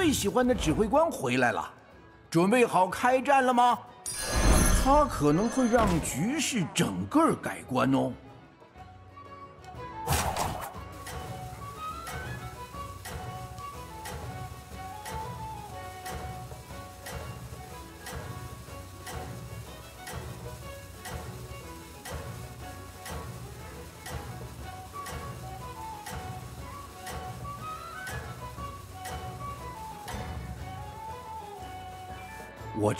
最喜欢的指挥官回来了，准备好开战了吗？他可能会让局势整个改观哦。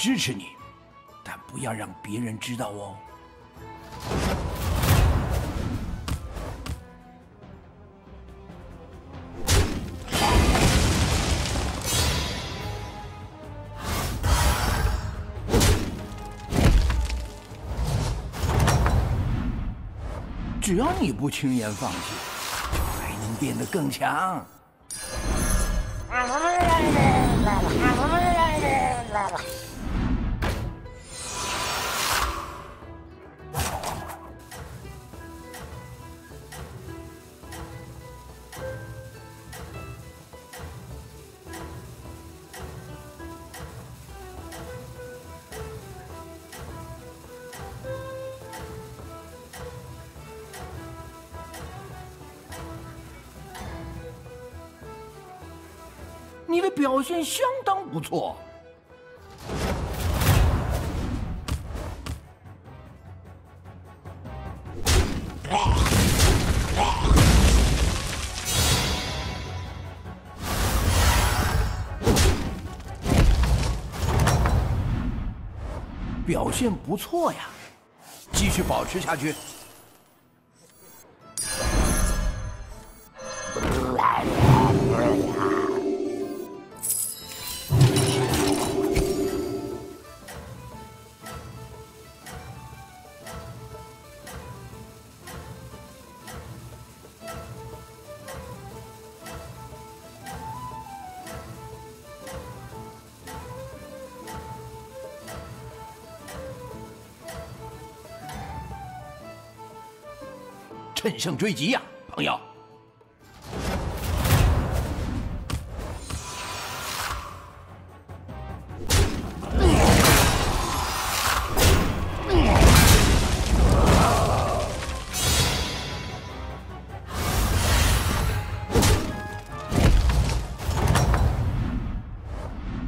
支持你，但不要让别人知道哦。只要你不轻言放弃，还能变得更强。错。表现不错呀，继续保持下去。胜追击呀，朋友！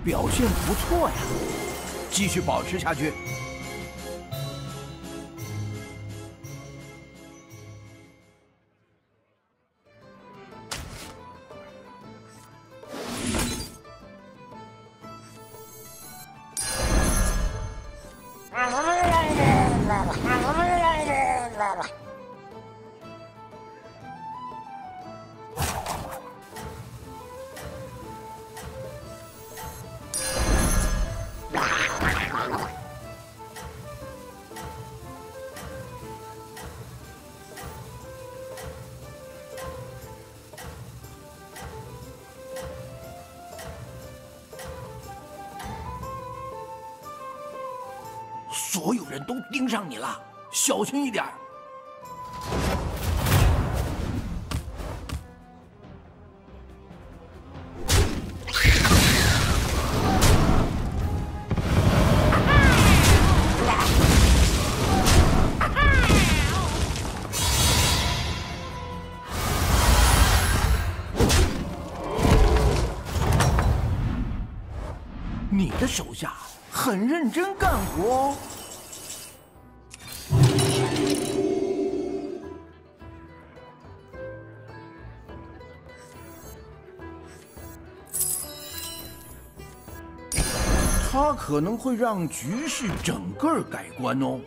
表现不错呀，继续保持下去。上你了，小心一点。你的手下很认真干活哦。可能会让局势整个改观哦。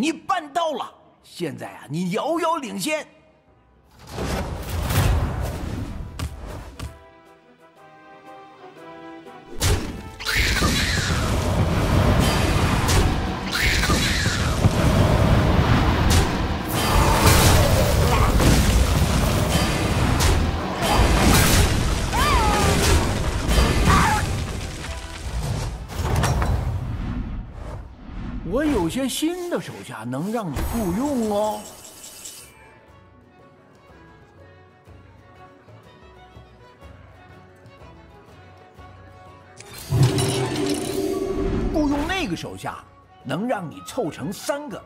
你办到了！现在啊，你遥遥领先。我有些心的手下能让你雇佣哦。雇佣那个手下，能让你凑成三个。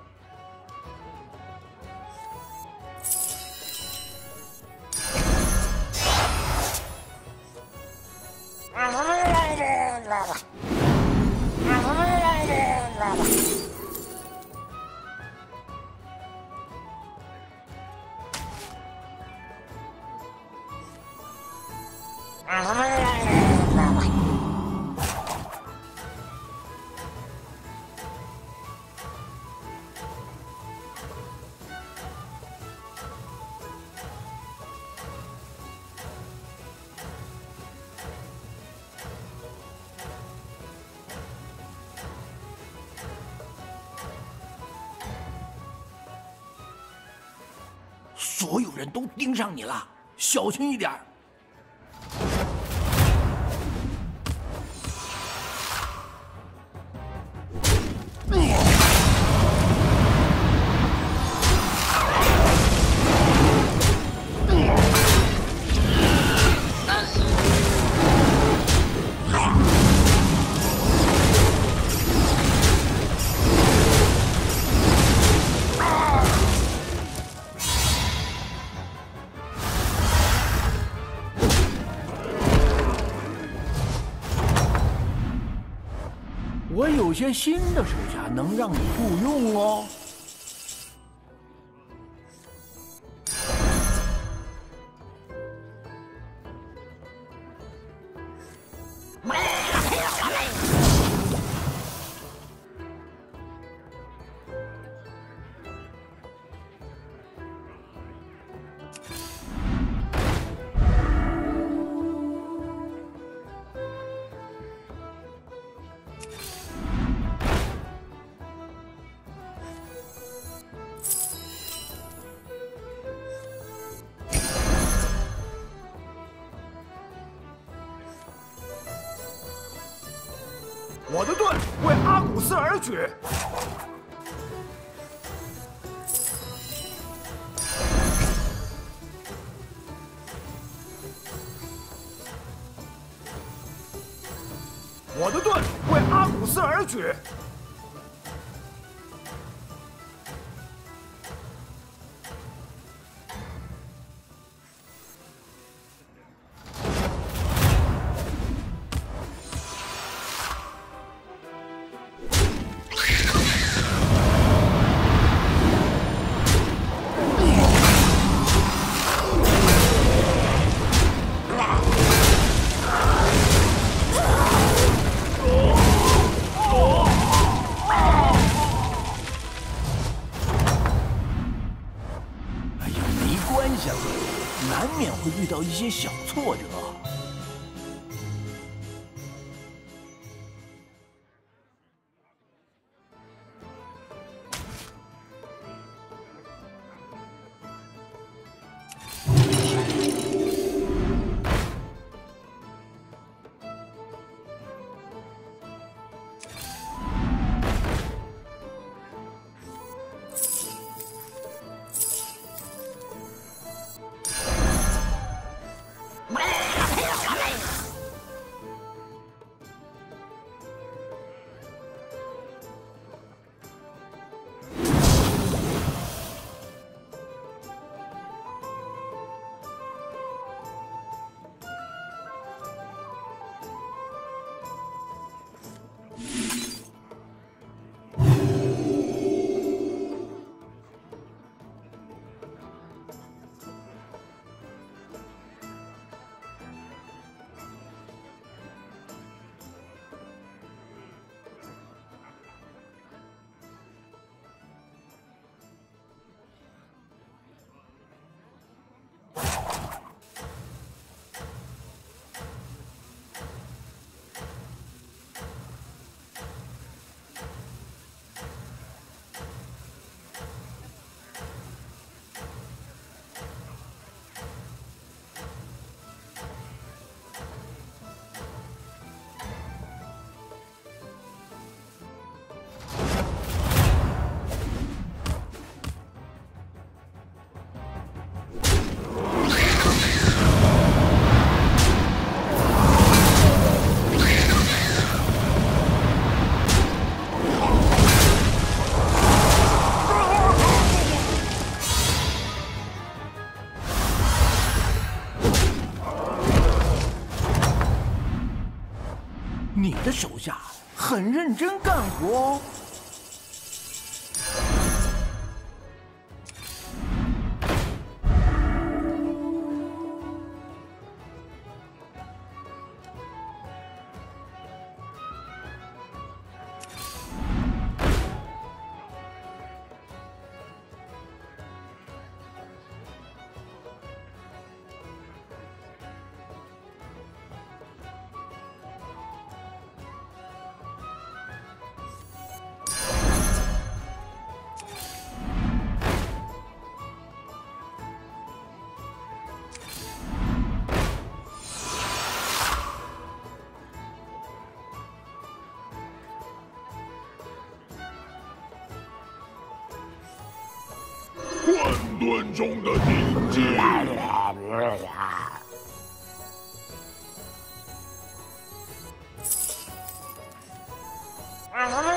都盯上你了，小心一点有些新的手下能让你雇佣哦。绝到一些小挫折。你的手下很认真干活哦。sonda ninja. Ah!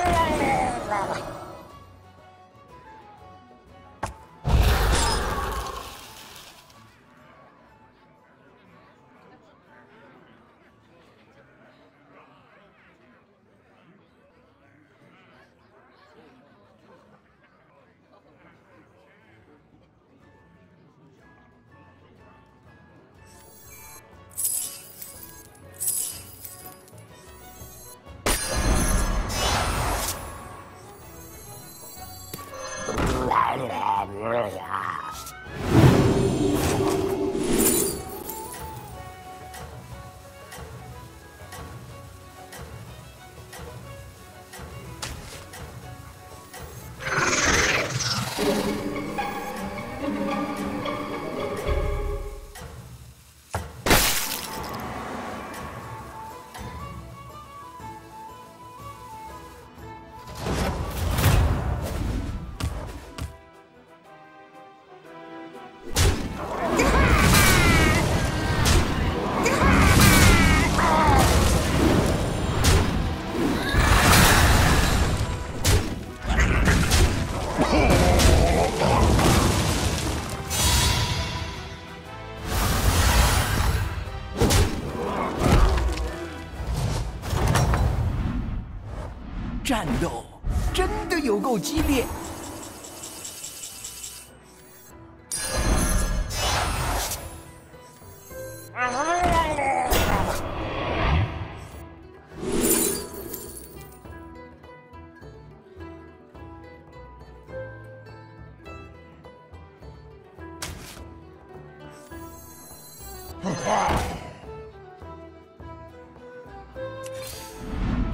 激烈。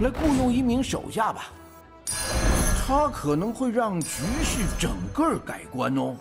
来雇佣一名手下吧，他可能会让局势整个改观哦。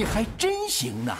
你还真行呢！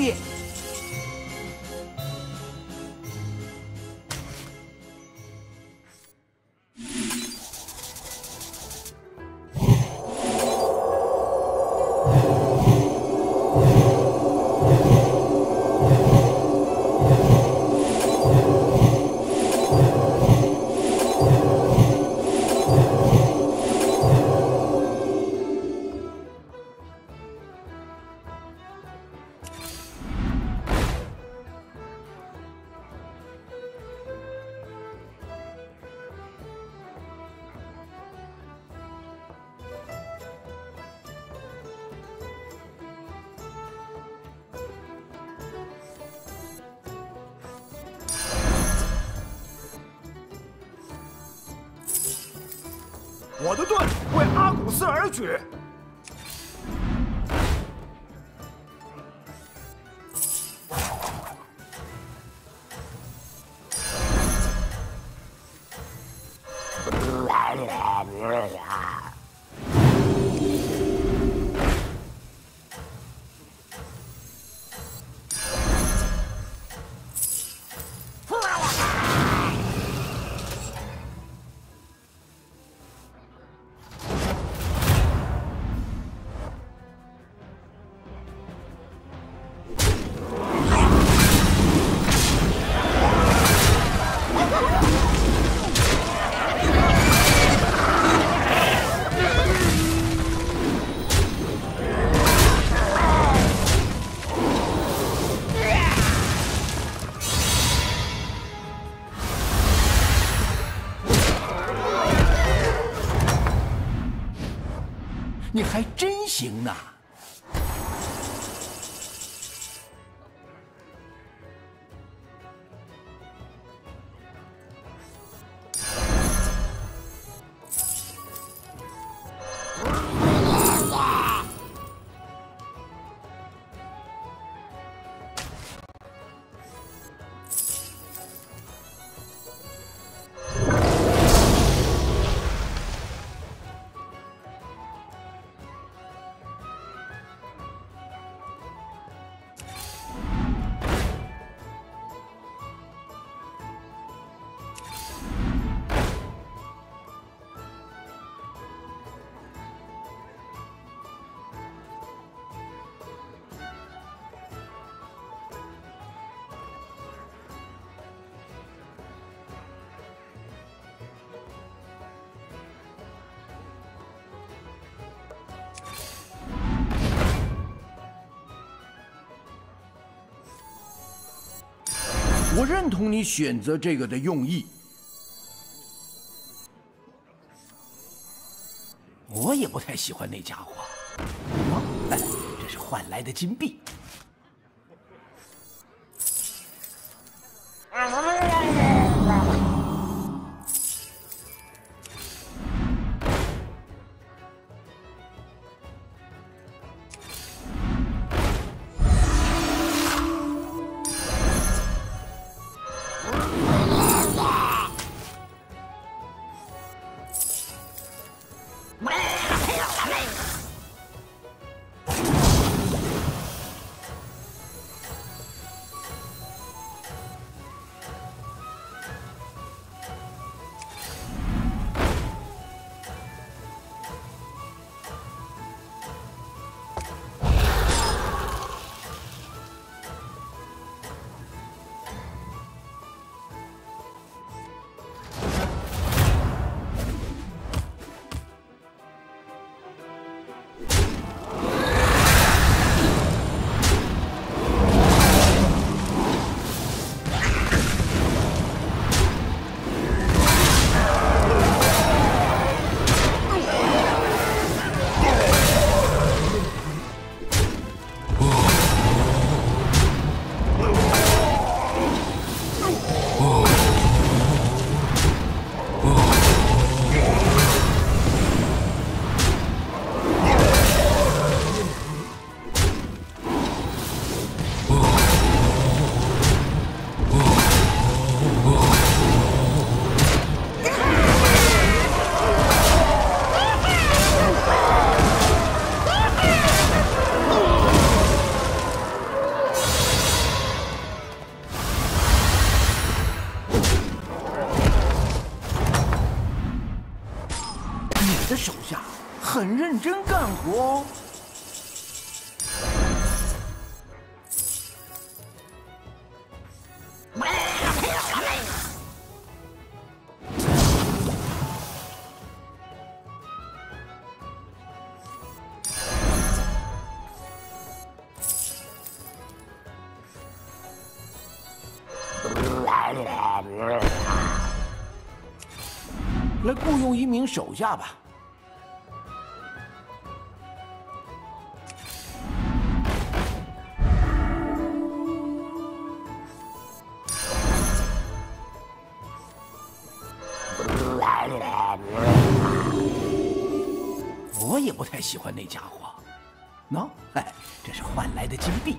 nadie. 我的盾为阿古斯而举。我认同你选择这个的用意，我也不太喜欢那家伙。这是换来的金币。雇佣一名手下吧。我也不太喜欢那家伙。喏，哎，这是换来的金币。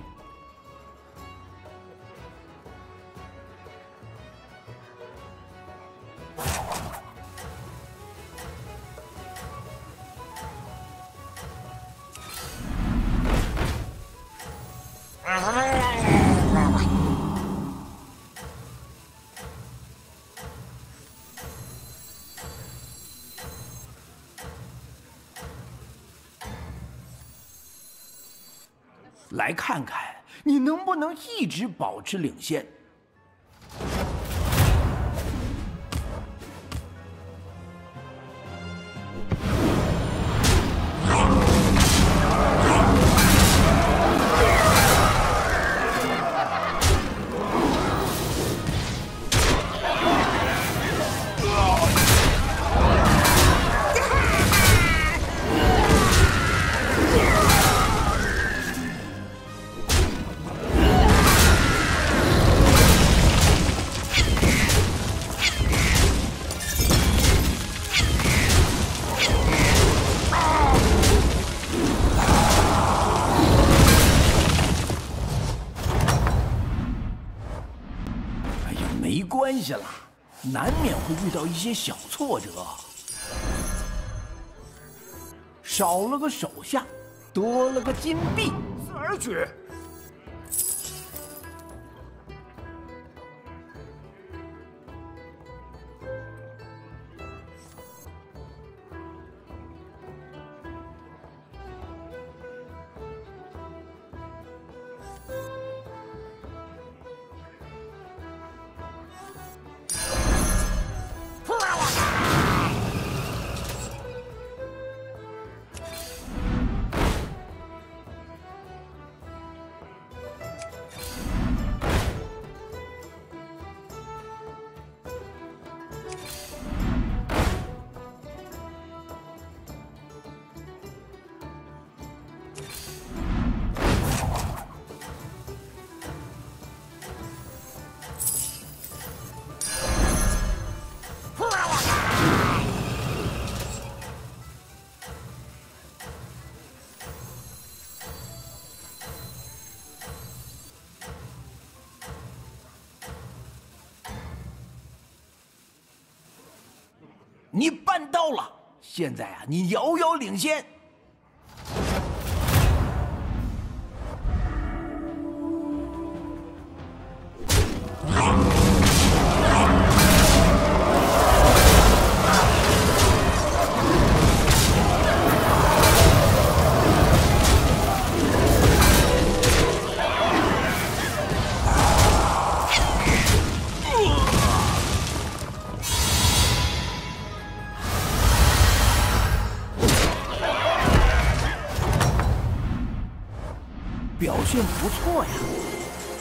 一直保持领先。些小挫折。少了个手下，多了个金币。四而举，你办到了，现在啊，你遥遥领先。不错呀，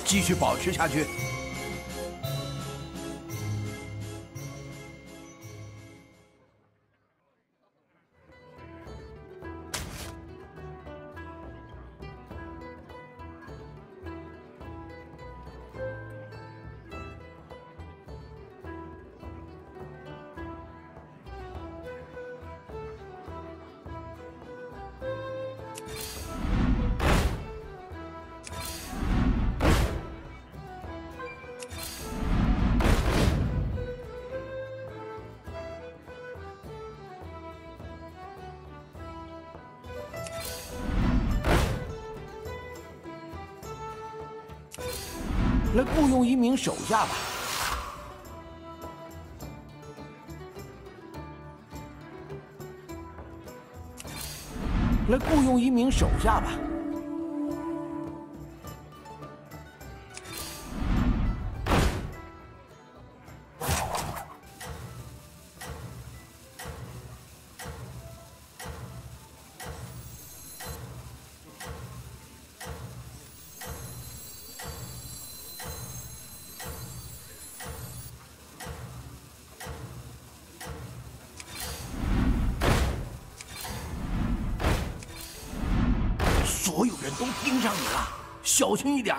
继续保持下去。来雇佣一名手下吧。来雇佣一名手下吧。一点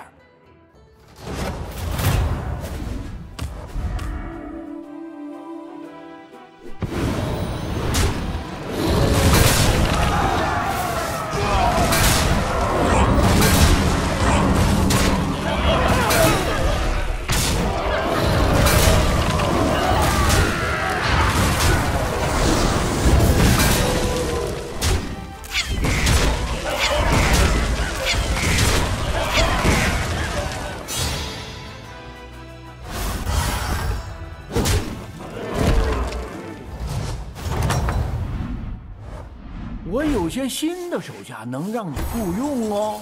新的手下能让你雇佣哦。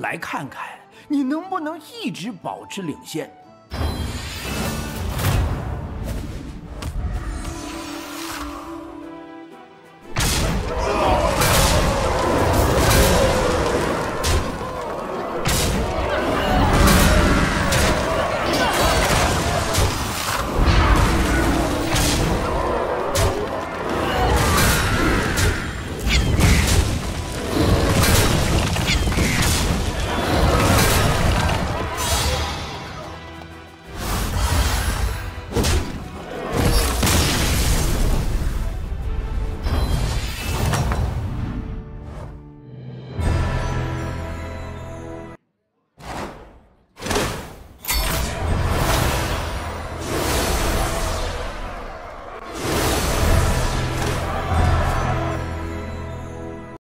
来看看你能不能一直保持领先。